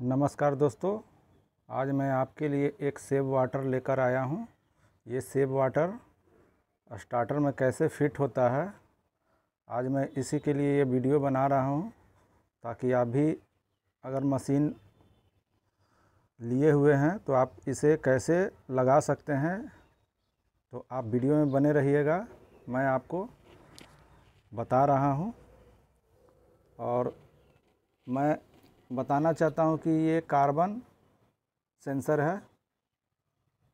नमस्कार दोस्तों, आज मैं आपके लिए एक सेब वाटर लेकर आया हूँ। ये सेब वाटर स्टार्टर में कैसे फिट होता है, आज मैं इसी के लिए ये वीडियो बना रहा हूँ ताकि आप भी अगर मशीन लिए हुए हैं तो आप इसे कैसे लगा सकते हैं। तो आप वीडियो में बने रहिएगा, मैं आपको बता रहा हूँ। और मैं बताना चाहता हूँ कि ये कार्बन सेंसर है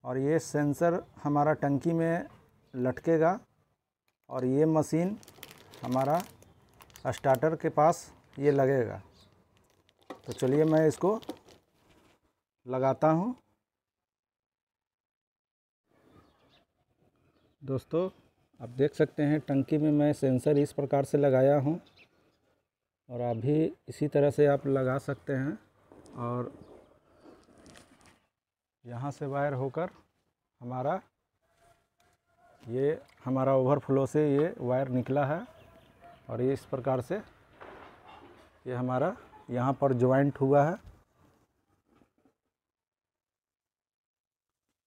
और ये सेंसर हमारा टंकी में लटकेगा और ये मशीन हमारा स्टार्टर के पास ये लगेगा। तो चलिए मैं इसको लगाता हूँ। दोस्तों, आप देख सकते हैं टंकी में मैं सेंसर इस प्रकार से लगाया हूँ। और आप भी इसी तरह से आप लगा सकते हैं और यहाँ से वायर होकर हमारा ये, हमारा ओवरफ्लो से ये वायर निकला है और ये इस प्रकार से ये हमारा यहाँ पर ज्वाइंट हुआ है।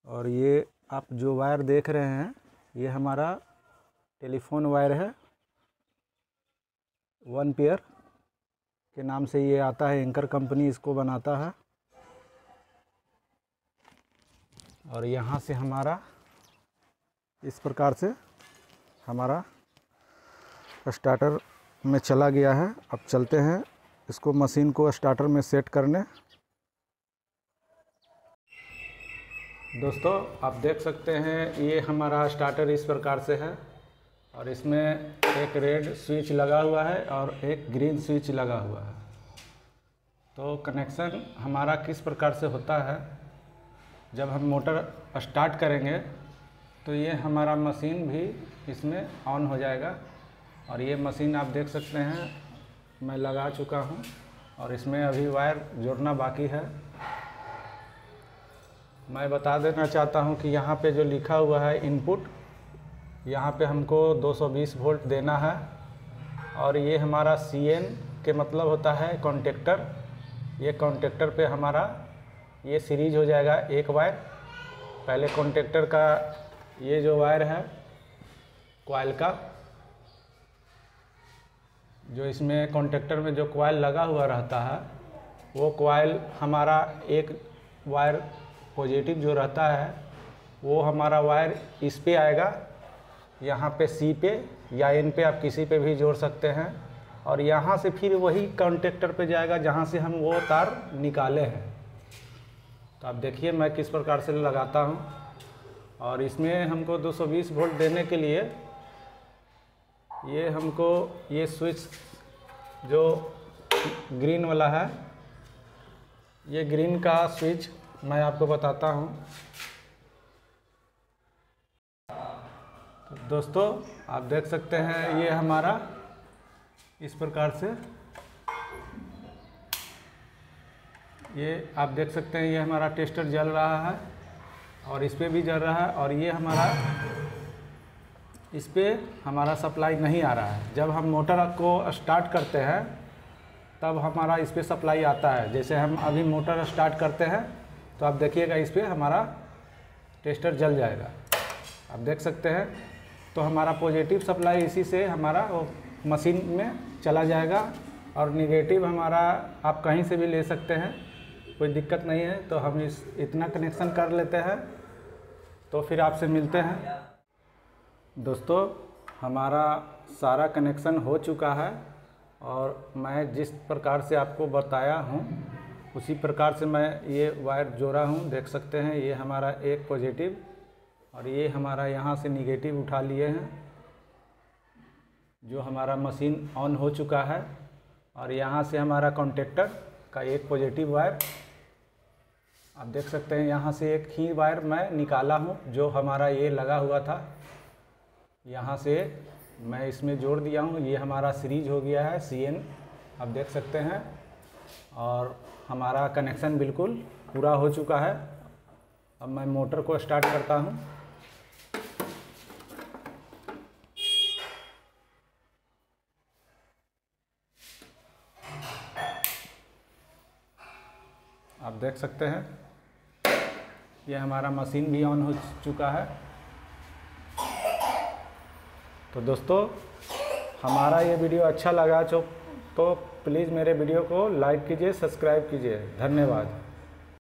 और ये आप जो वायर देख रहे हैं, ये हमारा टेलीफोन वायर है। वन पेयर के नाम से ये आता है, एंकर कंपनी इसको बनाता है। और यहाँ से हमारा, इस प्रकार से हमारा स्टार्टर में चला गया है। अब चलते हैं इसको मशीन को स्टार्टर में सेट करने। दोस्तों, आप देख सकते हैं, ये हमारा स्टार्टर इस प्रकार से है। और इसमें एक रेड स्विच लगा हुआ है और एक ग्रीन स्विच लगा हुआ है। तो कनेक्शन हमारा किस प्रकार से होता है? जब हम मोटर स्टार्ट करेंगे तो ये हमारा मशीन भी इसमें ऑन हो जाएगा। और ये मशीन आप देख सकते हैं, मैं लगा चुका हूँ और इसमें अभी वायर जोड़ना बाकी है। मैं बता देना चाहता हूँ कि यहाँ पे जो लिखा हुआ है इनपुट यहाँ पे हमको 220 वोल्ट देना है और ये हमारा सी एन के मतलब होता है कॉन्टेक्टर ये कॉन्टेक्टर पे हमारा ये सीरीज़ हो जाएगा एक वायर पहले कॉन्टेक्टर का ये जो वायर है कोयल का, जो इसमें कॉन्टेक्टर में जो कोयल लगा हुआ रहता है, वो कोयल हमारा एक वायर पॉजिटिव जो रहता है, वो हमारा वायर इस पे आएगा। यहाँ पे सी पे या एन पे आप किसी पे भी जोड़ सकते हैं। और यहाँ से फिर वही कॉन्टेक्टर पे जाएगा जहाँ से हम वो तार निकाले हैं। तो आप देखिए मैं किस प्रकार से लगाता हूँ। और इसमें हमको 220 वोल्ट देने के लिए ये हमको ये स्विच जो ग्रीन वाला है, ये ग्रीन का स्विच मैं आपको बताता हूँ। दोस्तों, आप देख सकते हैं ये हमारा इस प्रकार से। ये आप देख सकते हैं, ये हमारा टेस्टर जल रहा है और इस पर भी जल रहा है और ये हमारा, इस पर हमारा सप्लाई नहीं आ रहा है। जब हम मोटर को स्टार्ट करते हैं, तब हमारा इस पर सप्लाई आता है। जैसे हम अभी मोटर स्टार्ट करते हैं तो आप देखिएगा इस पर हमारा टेस्टर जल जाएगा। आप देख सकते हैं तो हमारा पॉजिटिव सप्लाई इसी से हमारा मशीन में चला जाएगा और निगेटिव हमारा आप कहीं से भी ले सकते हैं, कोई दिक्कत नहीं है तो हम इस, इतना कनेक्शन कर लेते हैं तो फिर आपसे मिलते हैं। दोस्तों, हमारा सारा कनेक्शन हो चुका है और मैं जिस प्रकार से आपको बताया हूँ, उसी प्रकार से मैं ये वायर जोड़ा हूँ, देख सकते हैं, ये हमारा एक पॉजिटिव और ये हमारा यहाँ से निगेटिव उठा लिए हैं, जो हमारा मशीन ऑन हो चुका है और यहाँ से हमारा कॉन्टेक्टर का एक पॉजिटिव वायर आप देख सकते हैं यहाँ से एक ही वायर मैं निकाला हूँ, जो हमारा ये लगा हुआ था। यहाँ से मैं इसमें जोड़ दिया हूँ, ये हमारा सीरीज़ हो गया है सी एन आप देख सकते हैं। और हमारा कनेक्शन बिल्कुल पूरा हो चुका है। अब मैं मोटर को स्टार्ट करता हूँ। आप देख सकते हैं। यह हमारा मशीन भी ऑन हो चुका है। तो दोस्तों, हमारा ये वीडियो अच्छा लगा तो तो प्लीज़ मेरे वीडियो को लाइक कीजिए सब्सक्राइब कीजिए। धन्यवाद।